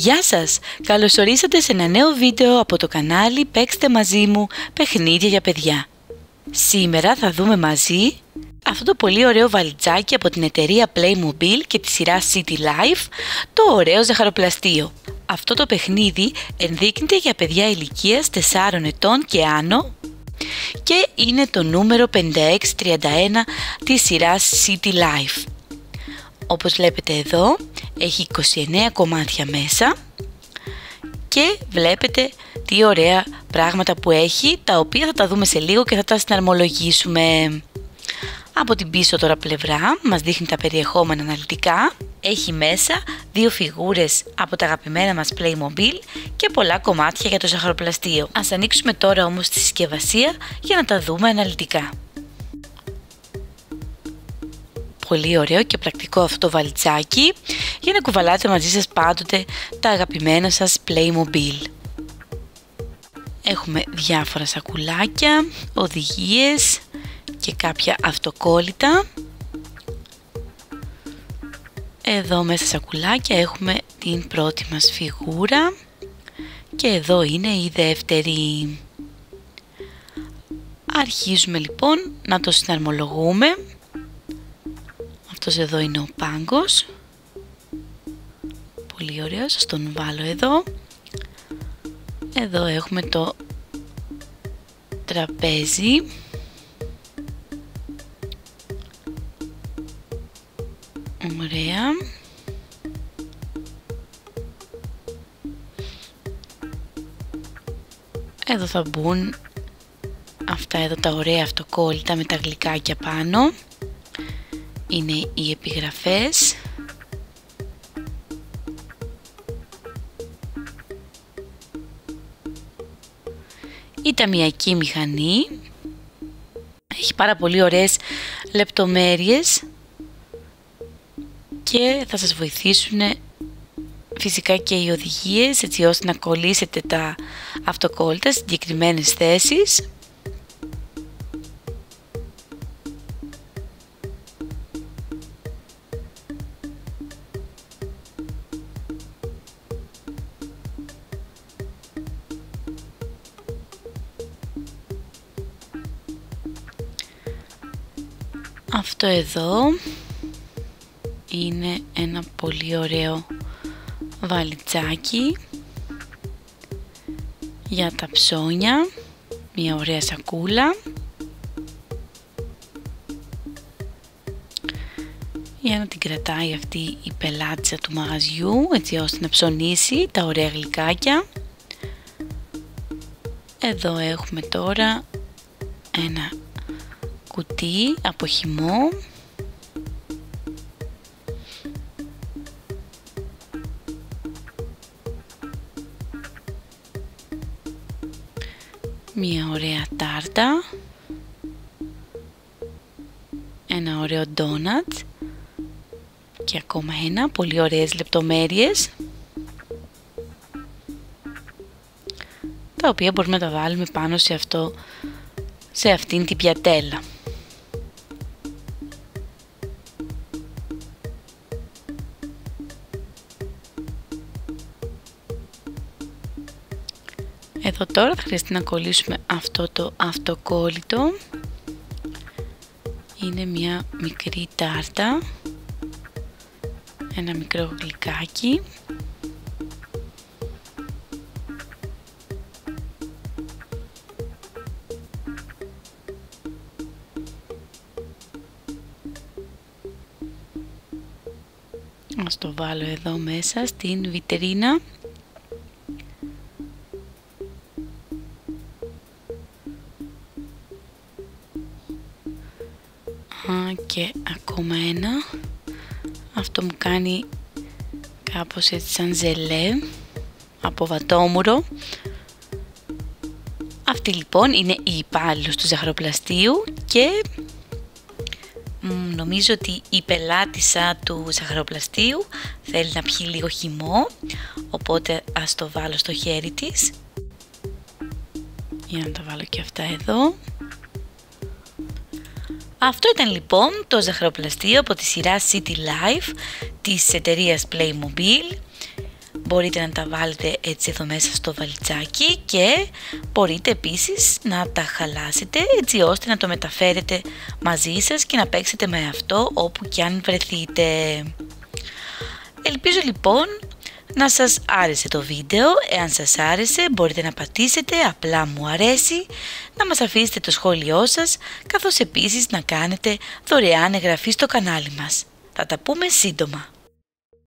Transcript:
Γεια σας! Καλωσορίσατε σε ένα νέο βίντεο από το κανάλι Παίξτε μαζί μου παιχνίδια για παιδιά. Σήμερα θα δούμε μαζί αυτό το πολύ ωραίο βαλιτζάκι από την εταιρεία Playmobil και τη σειρά City Life, το ωραίο ζαχαροπλαστείο. Αυτό το παιχνίδι ενδείκνυται για παιδιά ηλικίας 4 ετών και άνω και είναι το νούμερο 5631 της σειράς City Life. Όπως βλέπετε εδώ έχει 29 κομμάτια μέσα και βλέπετε τι ωραία πράγματα που έχει τα οποία θα τα δούμε σε λίγο και θα τα συναρμολογήσουμε. Από την πίσω τώρα πλευρά μας δείχνει τα περιεχόμενα αναλυτικά. Έχει μέσα δύο φιγούρες από τα αγαπημένα μας Playmobil και πολλά κομμάτια για το ζαχαροπλαστείο. Ας ανοίξουμε τώρα όμως τη συσκευασία για να τα δούμε αναλυτικά. Πολύ ωραίο και πρακτικό αυτό το βαλιτσάκι για να κουβαλάτε μαζί σας πάντοτε τα αγαπημένα σας Playmobil. Έχουμε διάφορα σακουλάκια, οδηγίες και κάποια αυτοκόλλητα. Εδώ μέσα σακουλάκια έχουμε την πρώτη μας φιγούρα και εδώ είναι η δεύτερη. Αρχίζουμε λοιπόν να το συναρμολογούμε. Αυτός εδώ είναι ο πάγκος. Πολύ ωραίο, σας τον βάλω εδώ. Εδώ έχουμε το τραπέζι. Ωραία. Εδώ θα μπουν αυτά εδώ τα ωραία αυτοκόλλητα με τα γλυκάκια πάνω. Είναι οι επιγραφές. Η ταμιακή μηχανή. Έχει πάρα πολύ ωραίες λεπτομέρειες και θα σας βοηθήσουν φυσικά και οι οδηγίες έτσι ώστε να κολλήσετε τα αυτοκόλλητα στις συγκεκριμένες θέσεις. Αυτό εδώ είναι ένα πολύ ωραίο βαλιτσάκι για τα ψώνια, μια ωραία σακούλα. Για να την κρατάει αυτή η πελάτσα του μαγαζιού έτσι ώστε να ψωνίσει τα ωραία γλυκάκια. Εδώ έχουμε τώρα ένα κουτί από χυμό. Μία ωραία τάρτα. Ένα ωραίο ντόνατ. Και ακόμα ένα, πολύ ωραίες λεπτομέρειες. Τα οποία μπορούμε να τα βάλουμε πάνω σε αυτό Σε αυτήν την πιατέλα Εδώ τώρα θα χρειαστεί να κολλήσουμε αυτό το αυτοκόλλητο. Είναι μια μικρή τάρτα. Ένα μικρό γλυκάκι. Ας το βάλω εδώ μέσα στην βιτρίνα. Και ακόμα ένα. Αυτό μου κάνει κάπως έτσι σαν ζελέ από βατόμουρο αυτή λοιπόν είναι η υπάλληλος του ζαχαροπλαστείου και νομίζω ότι η πελάτησα του ζαχαροπλαστείου θέλει να πιει λίγο χυμό οπότε ας το βάλω στο χέρι της. Για να τα βάλω και αυτά εδώ αυτό ήταν λοιπόν το ζαχαροπλαστείο από τη σειρά City Life της εταιρείας Playmobil. μπορείτε να τα βάλετε έτσι εδώ μέσα στο βαλιτσάκι και μπορείτε επίσης να τα χαλάσετε έτσι ώστε να το μεταφέρετε μαζί σας και να παίξετε με αυτό όπου και αν βρεθείτε. Ελπίζω λοιπόν να σας άρεσε το βίντεο, εάν σας άρεσε μπορείτε να πατήσετε απλά μου αρέσει, να μας αφήσετε το σχόλιο σας, καθώς επίσης να κάνετε δωρεάν εγγραφή στο κανάλι μας. Θα τα πούμε σύντομα.